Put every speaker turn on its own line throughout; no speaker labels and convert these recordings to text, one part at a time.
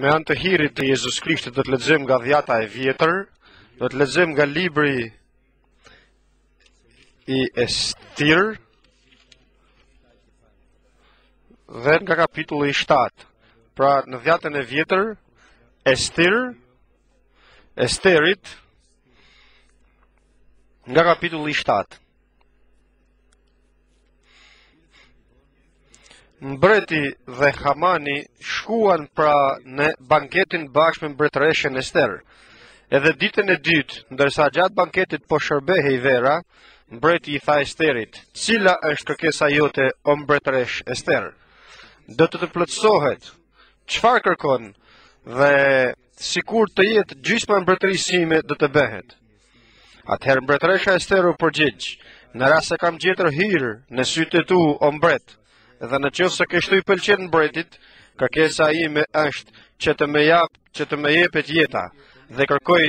Me anë të hirit të Jezus Krishtit do të lexojmë nga dhjata e vjetër, do të lexojmë nga libri i Estir dhe nga kapitulli i 7. Pra në dhjatën e vjetër Estir Esterit nga kapitulli i 7. Mbreti dhe Hamani shkuan pra në banketin bashkë me mbretëreshën Ester. Edhe ditën e dytë, ndërsa gjatë banketit po shërbehej vera, mbreti i tha Esterit, "Cila është kërkesa jote o mbretëresh Ester? Do të të plotësohet. Çfarë kërkon?" Dhe sikur të jetë gjysma e mbretërisë sime do të bëhet. Atëherë mbretëresha Ester u përgjigj, në rast se kam gjetur hir në sytë e tu o mbret, dhe në qoftë se kështu i pëlqen mbretit, kërkesa ime është që të më jap, që të më jepet jeta dhe kërkoj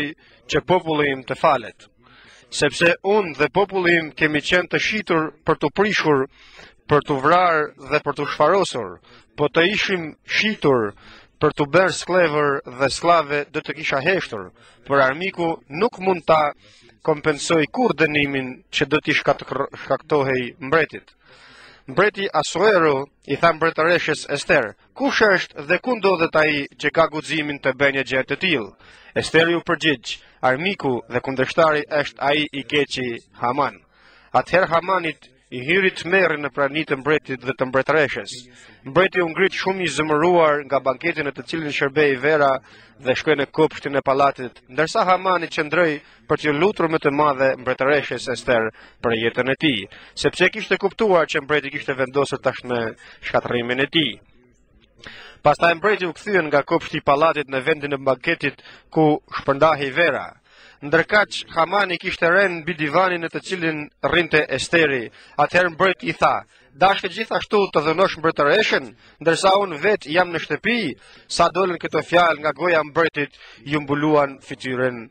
që populli im të falet. sepse unë dhe populli im kemi qenë të shitur për t'u prishur, për t'u vrarë dhe për t'u shfarosur. Po të ishim shitur për t'u bërë skllevër dhe skllave do të kisha heshtur, por armiku nuk mund ta kompensojë kurrë dënimin që do t'i shkaktohej mbretit. Mbreti Asuero i tha mbretëreshës Ester, Kush është dhe ku ndodhet ai që ka guximin të bëjë një gjë të tillë? Esteri u përgjigj, Armiku dhe kundërshtari është ai i keqi Haman. Atëherë Hamanit i hyri tmerri në prani të mbretit dhe të mbretëreshës. Mbreti u ngrit shumë i zëmëruar nga banketi në të cilin shërbehej vera dhe shkoi në kopshtin e pallatit, ndërsa Hamani qëndroi për t'iu lutur me të madhe mbretëreshës Ester për jetën e tij, sepse e kishte kuptuar që mbreti kishte vendosur tashmë shkatërrimin e tij. Pastaj mbreti u kthye nga kopshti i pallatit në vendin e banketit ku shpërndahej vera. Ndërkaq Hamani kishte rënë mbi divanin në të cilin rrinte Esteri. Atëherë mbreti i tha: Dashkë gjithashtu të dhunosh mbretëreshën, ndërsa unë vetë jam në shtëpi, sa dolën këto fjalë nga goja e mbretit, i mbuluan fytyrën,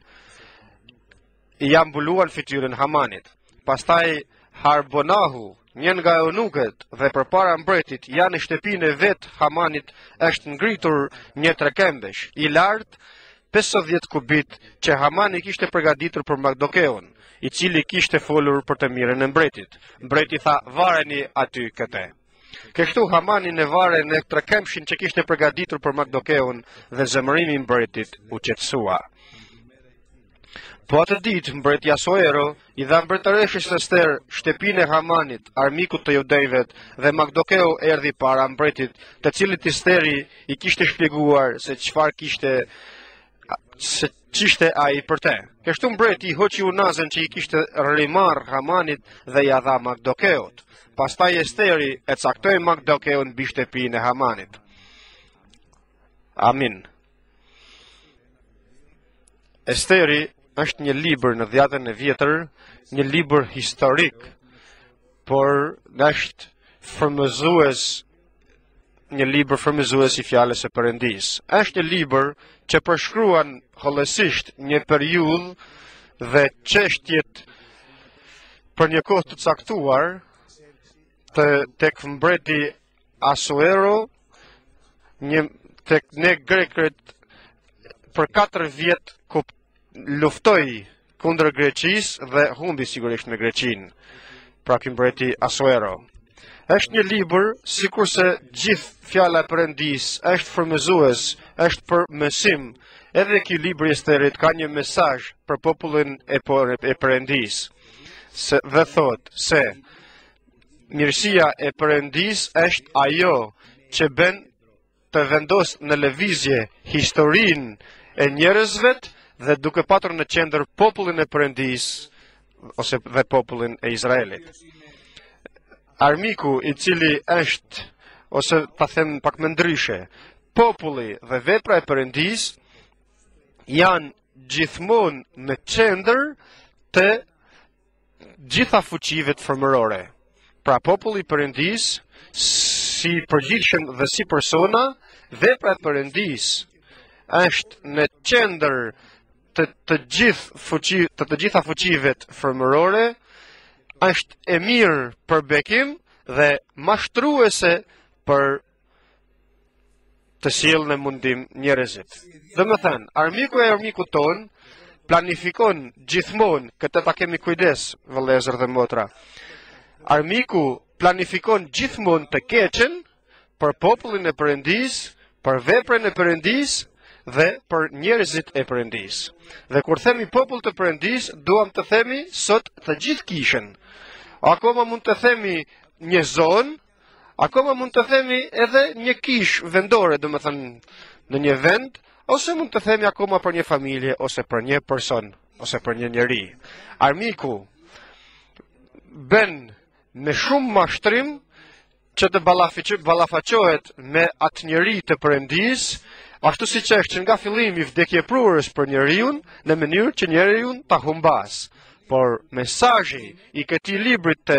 ia mbuluan fytyrën Hamanit. Pastaj Harbonahu, një nga eunukët tha përpara mbretit, ja në shtëpinë e vetë Hamanit, është ngritur një trekëmbësh i lartë pesëdhjetë kubitë që Hamani kishte përgatitur për Mardokeun, i cili kishte folur për të mirën e mbretit. Mbreti tha, vareni aty këtë. Kështu Hamanin e varën në trekëmbëshin që kishte përgatitur për Mardokeun dhe zemërimi i mbretit u qetësua. Po atë ditë, mbreti Asuero I dha mbretëreshës Ester shtëpinë e Hamanit, armikut të judejvet, dhe Magdokeu erdhi para mbretit, të cilit Esteri i kishte shpjeguar se çfarë kishte se ç'ishte ai për të. Kështu mbreti i hoqi unazën që i kishte rimarrë Hamanit dhe ia dha Magdokeut. Pastaj Esteri e caktoi Magdokeun mbi shtëpinë e Hamanit. Amin. Esteri është një libër në Dhiatën e vjetër, një libër historik, por është frymëzues një libër frymëzues i fjalës së Perëndisë. Është një libër që përshkruan hollësisht një periudhë dhe çështjet për një kohë të caktuar të tek mbreti Asuero, një tek ne grekët për 4 vjet ku luftoi kundër Greqisë dhe humbi sigurisht me Greqinë. Pra ky mbreti Asuero. Është një libër sikurse gjithë fjala e Perëndisë është frymëzues, është për mësim. Edhe ky libër i Esterit ka një mesazh për popullin e Perëndisë. Se dhe thotë se mirësia e Perëndisë është ajo që bën të vendosë në lëvizje historinë e njerëzvet dhe duke patur në qendër popullin e Perëndisë ose dhe popullin e Izraelit. Armiku i cili është, ose ta them pak më ndryshe, populli dhe vepra e Perëndisë janë gjithmonë në qendër të gjitha fuqivet frymërore. Pra populli i Perëndisë, si përgjithshëm dhe si persona, vepra e Perëndisë, është në qendër të të gjithë fuqi të të gjitha fuqivet frymërore, është e mirë për bekim dhe mashtruese për të sjellë në mundim njerëzit. Domethënë, armiku e armikut tonë planifikon gjithmonë këtë ta kemi kujdes, vëllezër dhe motra. Armiku planifikon gjithmonë të keqen për popullin e Perëndisë, për veprën e Perëndisë dhe për njerëzit e Perëndisë. Dhe kur themi popull të Perëndisë, duam të themi sot të gjithë kishën. Akoma mund të themi një zonë, Akoma mund të themi edhe një kishë vendore, domethënë në një vend, ose mund të themi akoma për një familje, ose për një person, ose për një njeri. Armiku bën me shumë mashtrim që të ballafaqohet me atë njeri të Perëndisë, ashtu siç është që nga fillimi vdekjeprurës për njeriun, në mënyrë që njeriun të humbasë. Por mesazhi i këtij libri të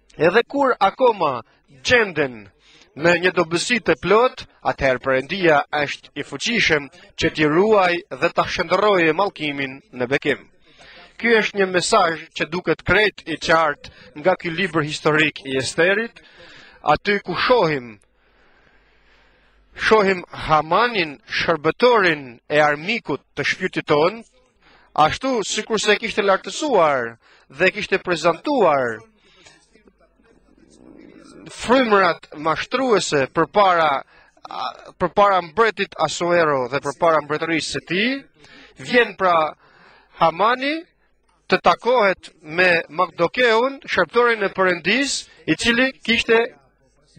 Edhe kur akoma gjenden në një dobësi të plotë, atëherë Perëndia është i fuqishëm që t'i ruajë dhe ta shndërrojë mallkimin në bekim. Ky është një mesazh që duket krejt i qartë nga ky libër historik i Esterit, aty ku shohim Hamanin, shërbëtorin e armikut të shpirtit tonë, Ashtu sikurse kishte lartësuar dhe kishte prezantuar frymërat mashtruese përpara përpara mbretit Asuero dhe përpara mbretërisë së tij, vjen pra Hamani të takohet me Magdokeun, shërbëtorin e Perëndisë, i cili kishte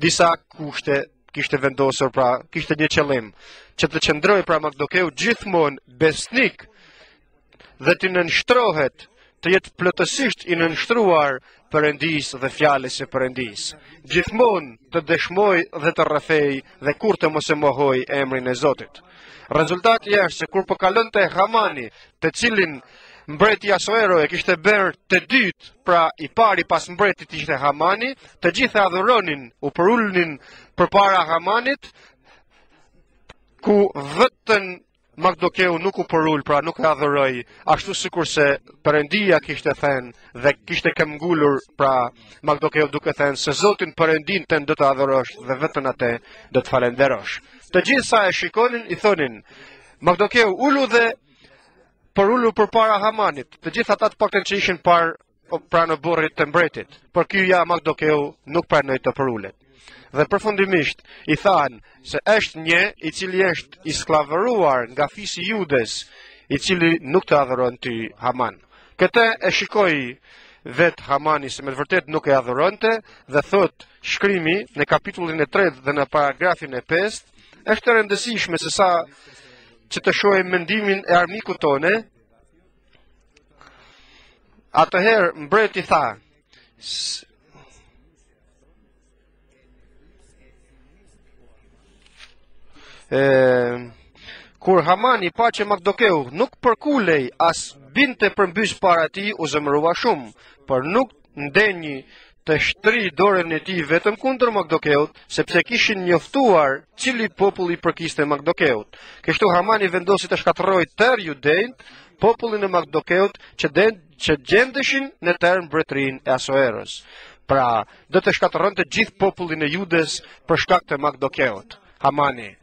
disa kushte kishte vendosur pra kishte një qëllim që të qëndrojë pra Magdokeu gjithmonë besnik dhe t'i nënshtrohet të jetë plotësisht i nënshtruar Perëndisë dhe fjalës së Perëndisë. Gjithmonë të dëshmojë dhe të rrëfejë dhe kurrë të mos e mohojë emrin e Zotit. Rezultati është se kur po kalonte Hamani, të cilin Mbreti Asuero e kishte bërë të dytë, pra i pari pas mbretit ishte Hamani, të gjithë e adhuronin, u përulnin përpara Hamanit, ku vetëm Magdokeu nuk u përul, pra nuk e adhuroi, ashtu sikurse Perëndia kishte thënë dhe kishte këmbëngulur, pra Magdokeu duke thënë se Zotin Perëndinë tënd do të adhurosh dhe vetëm atë do të falënderosh. Të gjithë sa e shikonin, i thonin, Magdokeu ulu dhe përulu përpara Hamanit, të gjithë ata të paktën që ishin pra, pranë oborrit të mbretit, por kjo ja Magdokeu nuk pranoi të përulet. Dhe përfundimisht, i thanë se është një i cili është i skllavëruar nga fisi i Judës, i cili nuk të adhuron ty Haman. Këtë e shikoi vetë Hamani se me të vërtetë nuk e adhuronte dhe thotë shkrimi në kapitullin e 3 dhe në paragrafin e 5 është e rëndësishme sesa që të shohim mendimin e armikut tonë, atëherë mbreti tha, e, kur Hamani pa që Magdokeu nuk përkulej as binte përmbys para tij u zëmërua shumë, por nuk ndenji të shtri dorën e tij vetëm kundër Magdokeut, sepse e kishin njoftuar cilit popull i përkiste Magdokeut. Kështu Hamani vendosi të shkatërrojë tërë judenjtë, popullin e Magdokeut që, den, që gjendeshin në tërë mbretërinë e Asoerës. Pra, do të shkatërronte gjithë popullin e Judës për shkak të Magdokeut. Hamani.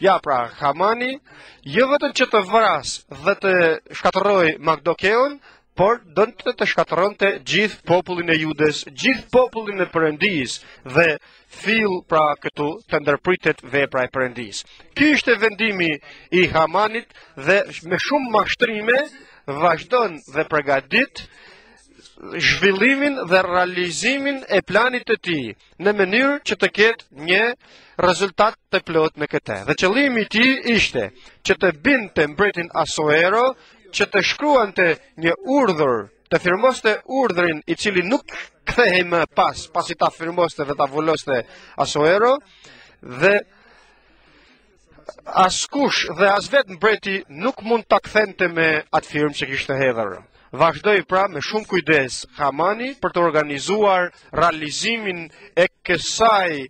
Ja pra, Hamani, jo vetëm që të vrasë dhe të shkatërrojë Magdokeun, por donte të shkatërronte gjithë popullin e Judës, gjithë popullin e Perëndisë dhe thjesht pra këtu të ndërpritet vepra e Perëndisë. Ky ishte vendimi i Hamanit dhe me shumë mashtrime vazhdon dhe përgatit zhvillimin dhe realizimin e planit të tij. në mënyrë që të ketë një rezultat të plotë në këtë. Dhe qëllimi i tij ishte që të bindte mbretin Asoero që të shkruante një urdhër, të firmoste urdhrin i cili nuk kthehej më pas, pasi ta firmoste dhe ta vuloste Asoero dhe askush dhe as vetë mbreti nuk mund ta kthente më atë firmë që kishte hedhur. Vazhdoi pra me shumë kujdes Hamani për të organizuar realizimin e këtij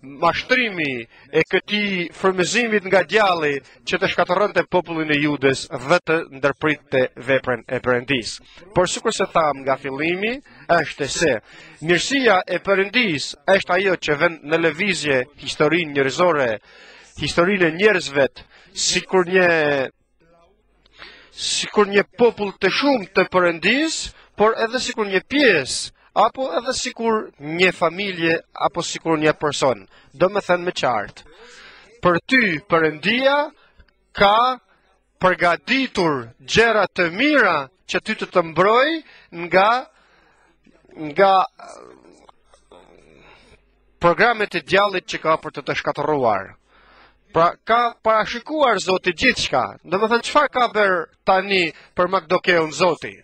mashtrimi e këtij frymëzimi nga djalli që të shkatërronte popullin e Judës dhe të ndërpriste veprën e Perëndisë. Por sikurse thamë nga fillimi, është se mirësia e Perëndisë është ajo që vën në lëvizje historinë njerëzore, historinë e njerëzve, sikur një sikur një popull të shumë të Perëndisë, por edhe sikur një pjesë, apo edhe sikur një familje, apo sikur një person, domethënë më qartë. Për ty Perëndia ka përgatitur gjëra të mira që ty të të mbrojë nga nga programet e djallit që ka për të të shkatërruar. Pra ka parashikuar Zoti gjithçka. Domethënë çfarë ka bërë tani për Magdokeun Zoti?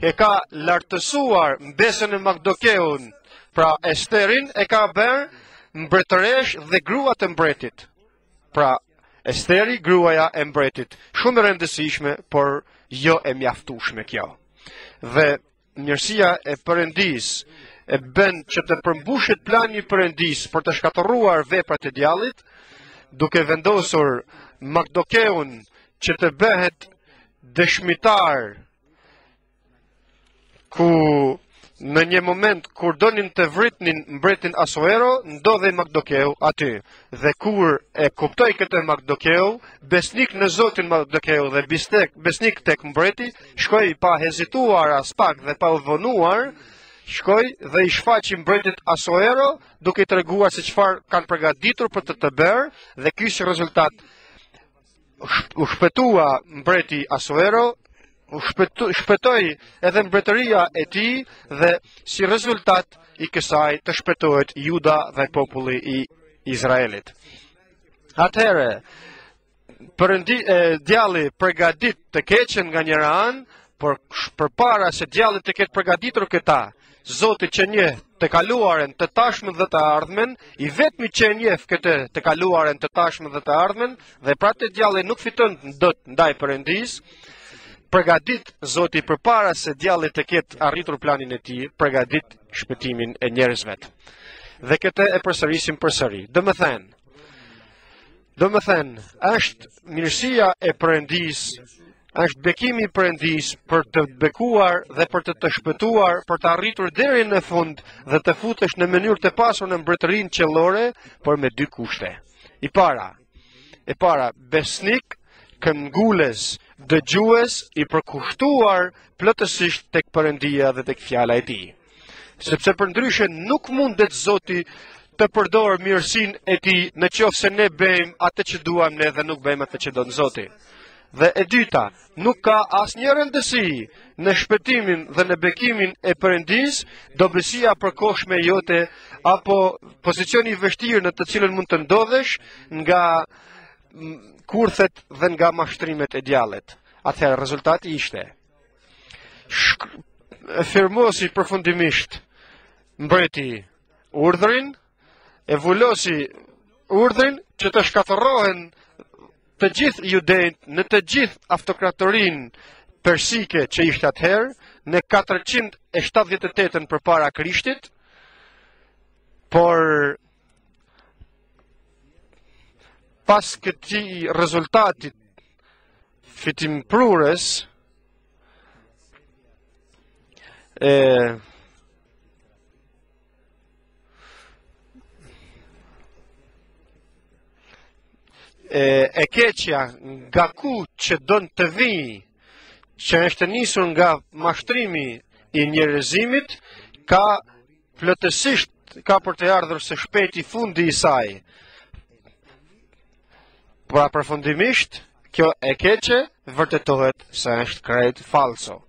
E ka lartësuar mbesën e Magdokeut, pra Esterin e ka bërë mbretëreshë dhe grua të mbretit. Pra, Esteri, gruaja e mbretit, shumë e rëndësishme, por jo e mjaftueshme kjo. Dhe mirësia e Perëndisë e bën që të përmbushet plani i Perëndisë për të shkatërruar veprat e djallit, duke vendosur Magdokeun që të bëhet dëshmitar ku në një moment kur donin të vrisnin mbretin Asuero, ndodhej Magdokeu aty. Dhe kur e kuptoi këtë Magdokeu, besnik në Zotin Magdokeu dhe bistek, besnik tek mbreti, shkoi pa hezituar aspak dhe pa u vonuar, shkoi dhe i shfaqi mbretit Asuero, duke i treguar se çfarë kanë përgatitur për të të bërë dhe ky është rezultat u shpëtua mbreti Asuero, u shpëtua edhe mbretëria e tij dhe si rezultat i kësaj të shpëtohet Juda dhe populli i Izraelit. Atëherë, përëndi, e, djalli përgadit të keqen nga njëra anë, por përpara se djalli të ketë përgatitur këta, Zoti që njeh të kaluaren, të tashmën dhe të ardhmen, i vetmi që e njef këtë të kaluaren, të tashmën dhe të ardhmen, dhe pra të djalli nuk fiton dot ndaj Perëndisë, përgadit Zoti përpara se djalli të ketë arritur planin e tij, përgadit shpëtimin e njerëzvet. Dhe këtë e përsërisim përsëri. Domethënë, Domethënë, është mirësia e Perëndisë, është bekimi i Perëndisë për të bekuar dhe për të të shpëtuar, për të arritur deri në fund dhe të futesh në mënyrë të pasur në mbretërinë qiellore, por me dy kushte. I para, e para, besnik, këmbëngulës, dëgjues, i përkushtuar plotësisht tek Perëndia dhe tek fjala e tij. Sepse përndryshe nuk mundet zoti të përdorë mirësinë e tij në qoftë se ne bëjmë atë që duam ne dhe nuk bëjmë atë që don Zoti. Dhe e dyta, nuk ka asnjë rëndësi në shpëtimin dhe në bekimin e Perëndisë, dobësia e përkohshme jote, apo pozicioni i vështirë në të cilën mund të ndodhesh nga kurthet dhe nga mashtrimet e djallit. Atëherë, rezultati ishte, Shk firmosi përfundimisht mbreti urdhrin, e vulosi urdhrin që të shkatërrohen të gjithë judenjtë në të gjithë aftokratorinë persike që ishte atëherë, në 478 përpara Krishtit, por pas këtij rezultatit fitimprurës e e, e keqja nga ku që don të vijë që është nisur nga mashtrimi i njerëzimit ka Plotësisht ka për të ardhur së shpejti fundi i saj. Pra përfundimisht, kjo e keqe vërtetohet se është krejt falso.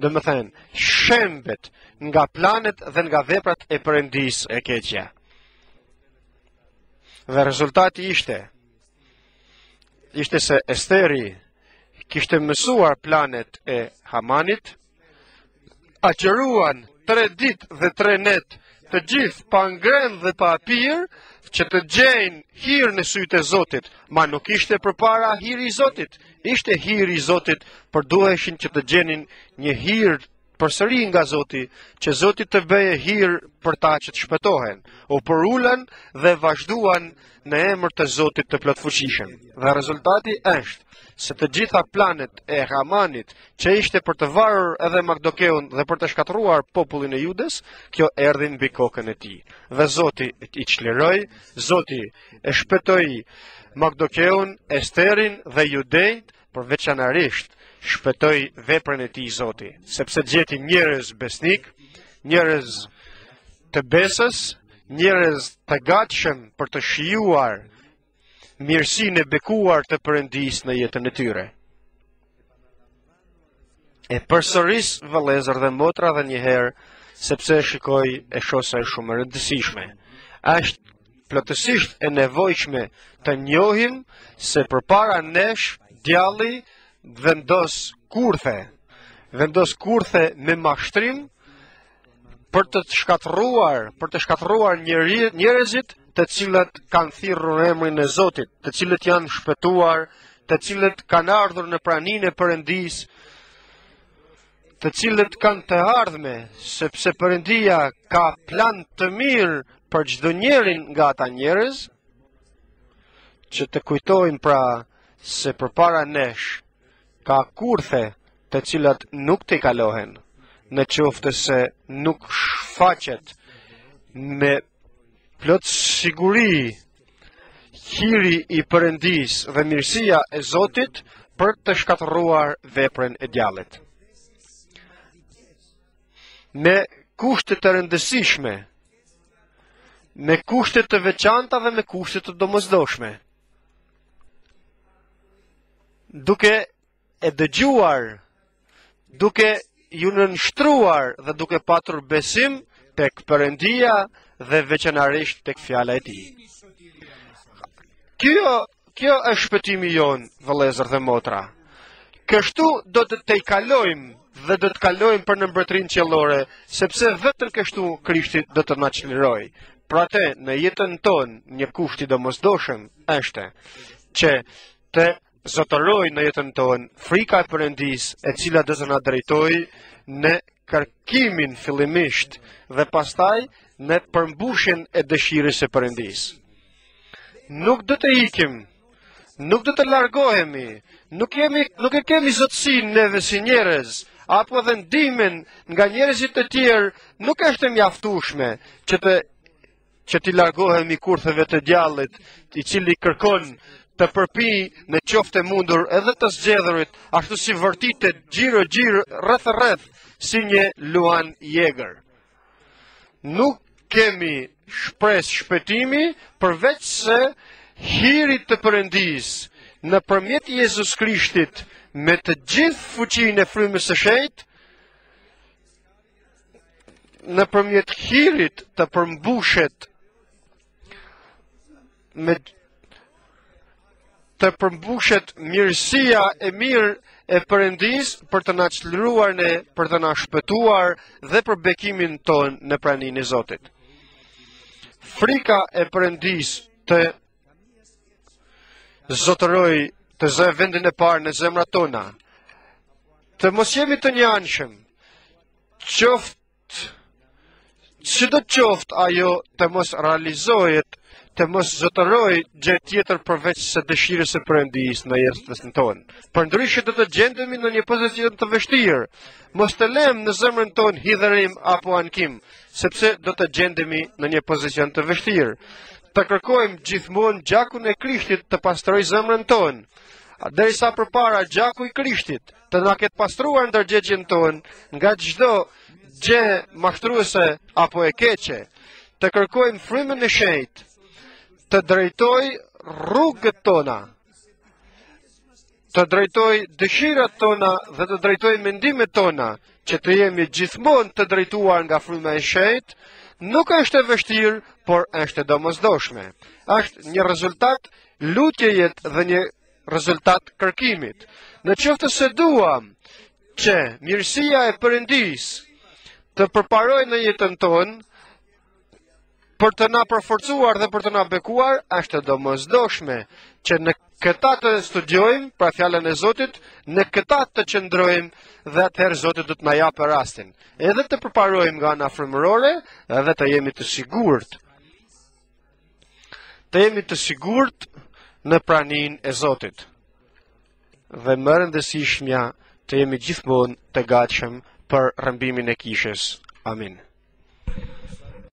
Domethënë, shembet nga planet dhe nga veprat e Perëndisë e keqja. Dhe rezultati ishte, ishte se Esteri kishte mësuar planet e Hamanit, agjëruan tre ditë dhe tre net të gjithë pa ngrënë dhe pa pirë që të gjejnë hir në sytë e Zotit, ma nuk ishte përpara hiri i Zotit, ishte hiri i Zotit, por duheshin që të gjenin një hir përsëri nga Zoti, që Zoti të bëje hir për ta që të shpëtohen. U përulën dhe vazhduan në emër të Zotit të plotfuqishëm. Dhe rezultati është se të gjitha planet e Hamanit që ishte për të varur edhe Mardokeun dhe për të shkatërruar popullin e Judës, kjo erdhi mbi kokën e tij. Dhe Zoti i çliroi, Zoti e shpëtoi Mardokeun, Esterin dhe Judejt por veçanërisht shpëtoi veprën e tij Zoti, sepse gjeti njerëz besnikë, njerëz të besës, njerëz të gatshëm për të shijuar mirësinë e bekuar të Perëndisë në jetën e tyre. E përsërit vëllezër dhe motra dhe një herë sepse shikoj e shoh se është shumë e rëndësishme. Është plotësisht e nevojshme të njohim se përpara nesh djalli vendos kurthe, vendos kurthe me mashtrim për të shkatërruar, për të shkatërruar njerëzit të cilët kanë thirrur emrin e Zotit, të cilët janë shpëtuar, të cilët kanë ardhur në praninë e Perëndisë, të cilët kanë të ardhme, sepse Perëndia ka plan të mirë për çdo njerin nga ata njerëz që të kujtojmë pra se përpara nesh Ka kurthe të cilat nuk tejkalohen, në qoftë se nuk shfaqet me plot siguri hiri i Perëndisë dhe mirësia e Zotit për të shkatërruar veprën e djallit. Me kushte të rëndësishme, me kushte të veçanta dhe me kushte të domosdoshme. duke e dëgjuar, duke ju nënshtruar dhe duke patur besim tek Perëndia dhe veçanarisht tek fjala e tij. Kjo kjo është shpëtimi jonë, vëllezër dhe motra. Kështu do të tejkalojmë dhe do të kalojmë për në mbretërinë qiellore, sepse vetëm kështu Krishti do të na çlirojë. Për atë, në jetën tonë, një kusht i domosdoshëm është, që të zotërojë në jetën tonë frika e Perëndisë e cila do të na drejtojë në kërkimin fillimisht dhe pastaj në përmbushjen e dëshirës së Perëndisë. Nuk do të ikim, nuk do të largohemi, nuk, jemi, nuk e kemi zotësinë neve si njerëz, apo edhe ndihmën nga njerëzit e të tjerë, nuk është e mjaftueshme që të që t'i largohemi kurtheve të djallit, i cili kërkon të përpijë në qoftë e mundur edhe të zgjedhurit, ashtu si vërtitet xhiro xhiro rreth rreth si një luan i egër. Nuk kemi shpresë shpëtimi përveçse hirit të Perëndisë nëpërmjet Jezus Krishtit me të gjithë fuqinë e Frymës së Shenjtë, nëpërmjet hirit të përmbushet me të përmbushet mirësia e mirë e Perëndisë për të na çliruar ne, për të na shpëtuar dhe për bekimin tonë në praninë e Zotit. Frika e Perëndisë të zotërojë, të zërë vendin e parë në zemrat tona, të mos jemi të njëanshëm, qoftë, çdo qoftë ajo të mos realizohet, të mos zotërojë gjë tjetër përveçse dëshirës së Perëndisë në jetesën tonë. Përndryshe do të gjendemi në një pozicion të vështirë, mos të lëmë në zemrën tonë hidhërim apo ankim, sepse do të gjendemi në një pozicion të vështirë. Të kërkojmë gjithmonë gjakun e Krishtit të pastrojë zemrën tonë, derisa përpara gjaku i Krishtit të na ketë pastruar ndërgjegjen tonë nga çdo gjë mashtruese apo e keqe, të kërkojmë Frymën e Shenjtë, të drejtojë rrugët tona, të drejtojë dëshirat tona dhe të drejtojë mendimet tona, që të jemi gjithmonë të drejtuar nga Fryma e Shenjtë, nuk është e vështirë, por është e domosdoshme. Është një rezultat lutjeje dhe një rezultat kërkimi. Në qoftë se duam që mirësia e Perëndisë të përparojë në jetën tonë, për të na përforcuar dhe për të na bekuar, është e domosdoshme që në këta të studiojmë, pra fjalën e Zotit, në këta të qëndrojmë dhe atëherë Zoti do të na japë rastin. Edhe të përparojmë nga ana frymërore dhe të jemi të sigurt. Të jemi të sigurt në praninë e Zotit. Dhe më e rëndësishmja të jemi gjithmonë të gatshëm për rrëmbimin e kishës. Amin.